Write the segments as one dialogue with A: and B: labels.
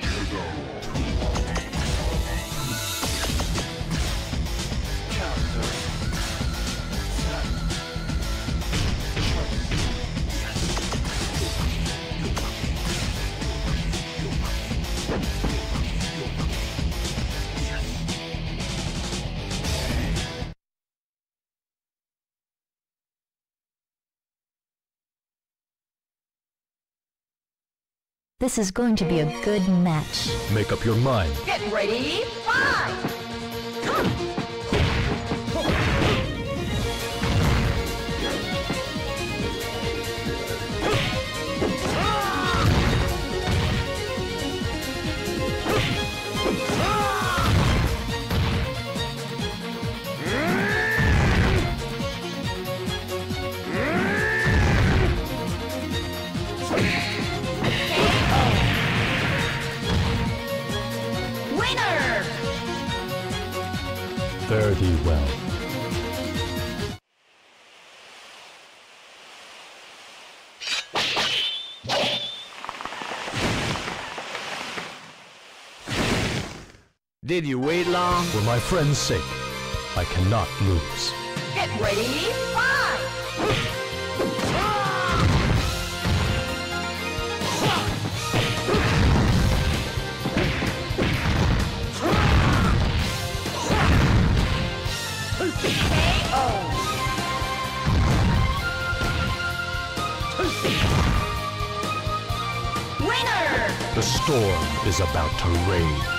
A: Pedal This is going to be a good match.
B: Make up your mind.
C: Get ready, fight!
B: Thee well.
D: Did you wait long?
B: For my friend's sake, I cannot lose.
C: Get ready, fight! Winner!
B: The storm is about to rage.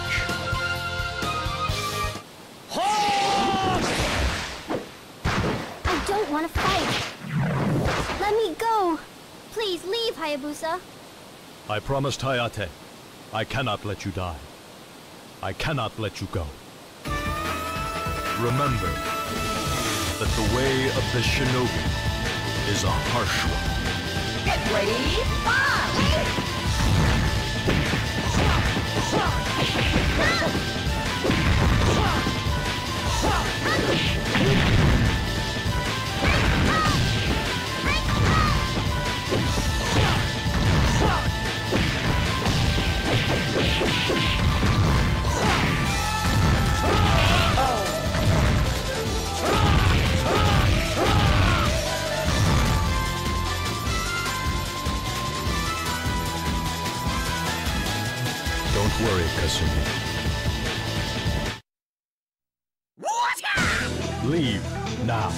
E: I don't want to fight. Let me go. Please leave, Hayabusa.
B: I promised Hayate, I cannot let you die. I cannot let you go. Remember that the way of the shinobi is a harsh one.
C: Get ready, fight!
B: Worry, Kasumi. Leave now.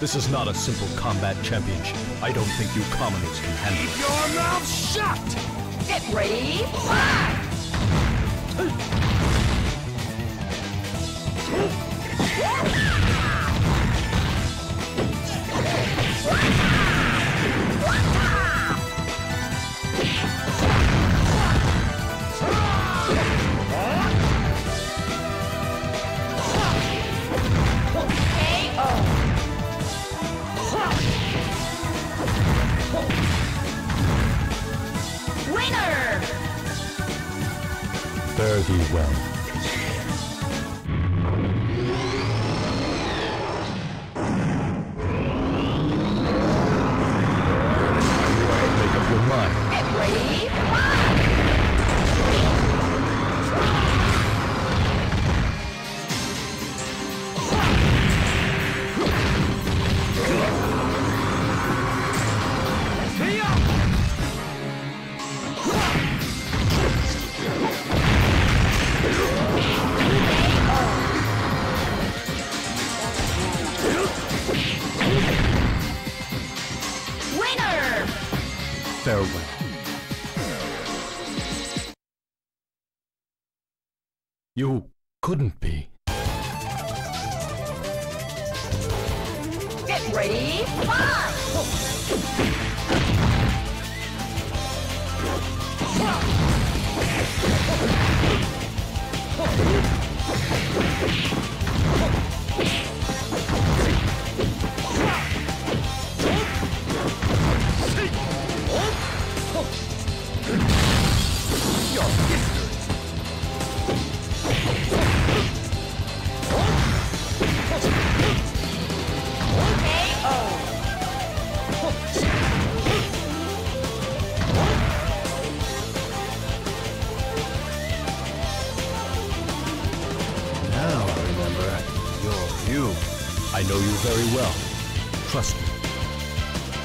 B: This is not a simple combat championship. I don't think you commoners can handle it.
D: Your mouth shut!
C: Get ready!
B: Thee well. Farewell. You couldn't be.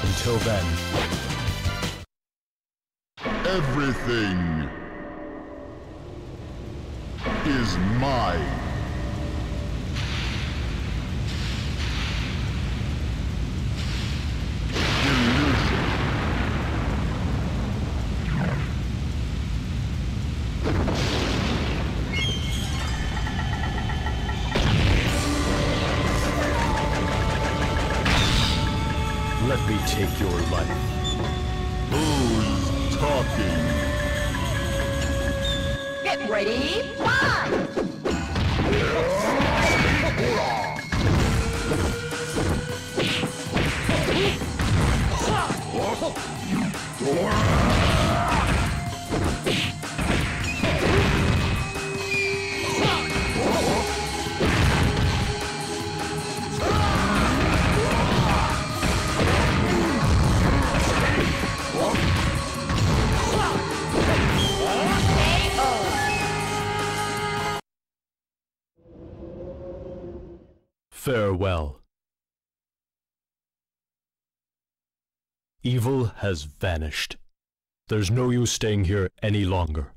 B: Until then...
F: Everything is mine.
B: life.
F: Who's talking?
C: Get ready, one!
B: Farewell. Evil has vanished. There's no use staying here any longer.